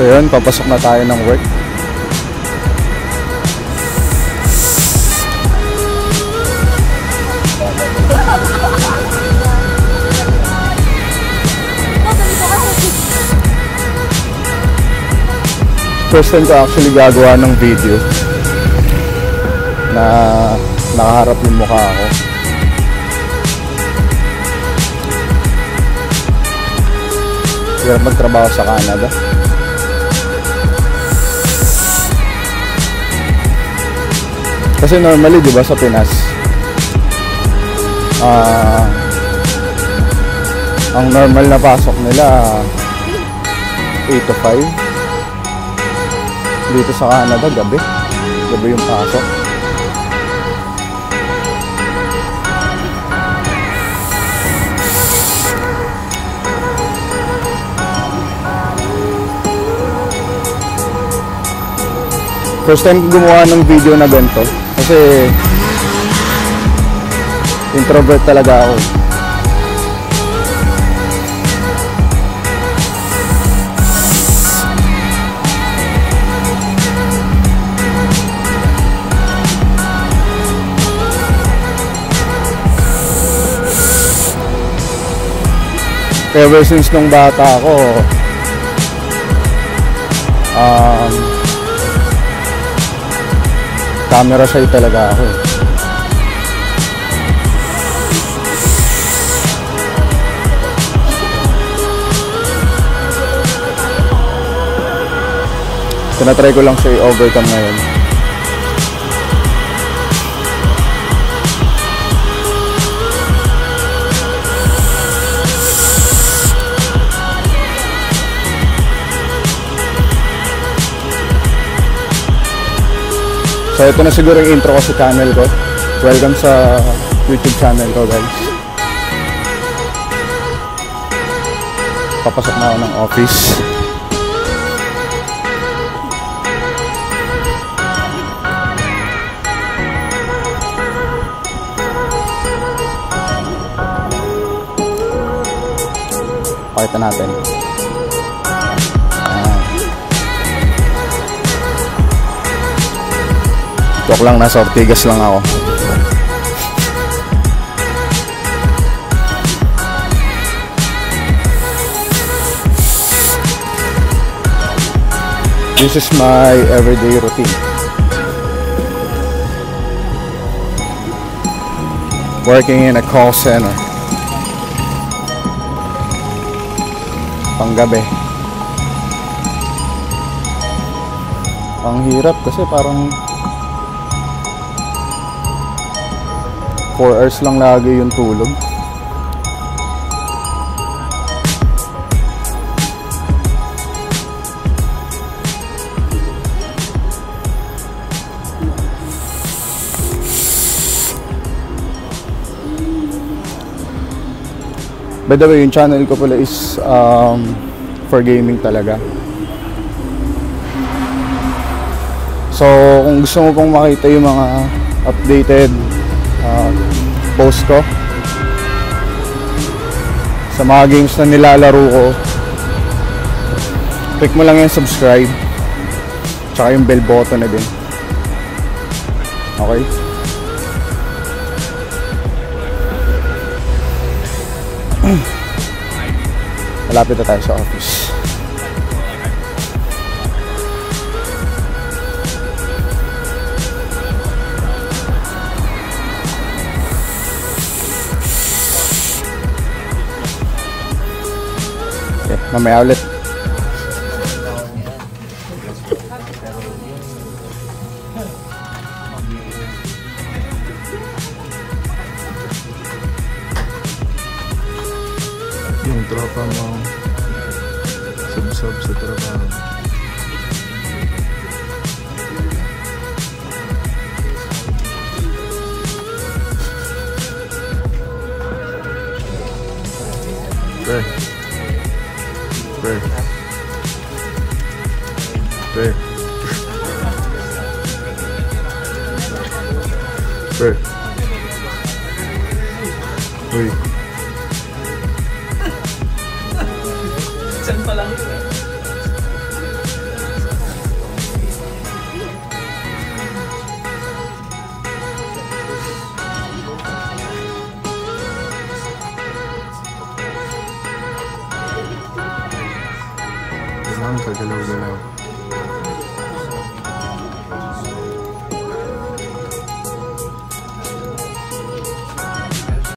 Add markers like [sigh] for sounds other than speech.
So yun, papasok na tayo ng work. First time ko actually gagawa ng video na nakaharap yung mukha ko. Hirap magtrabaho sa Canada. Kasi normally, di ba, sa Pinas, ah, ang normal na pasok nila 8 to 5. Dito sa Canada, gabi. Gabi yung pasok. First time gumawa ng video na ganito. Kasi introvert talaga ako. Ever since nung bata ako, um, camera shy talaga ako. eh. Tinatry ko lang siya i-overcome ngayon. So ito na siguro yung intro ko sa channel ko. Welcome sa YouTube channel ko guys. Papasok na ako ng office. Pakita natin. Joke lang, nasa Ortigas lang ako. This is my everyday routine. Working in a call center. Panggabi. Ang hirap kasi parang 4 hours lang lagi yung tulog. By the way, yung channel ko pala is um, for gaming talaga. So, kung gusto mo pong makita yung mga updated uh, post ko sa mga games na nilalaro ko, click mo lang yung subscribe tsaka yung bell button na din. Okay? [clears throat] Malapit na tayo sa office. Okay, mamaya ulit. yung tropa mo sub-sub sa trabaho. Pre. 对，对，对，对。Mam tego nie now.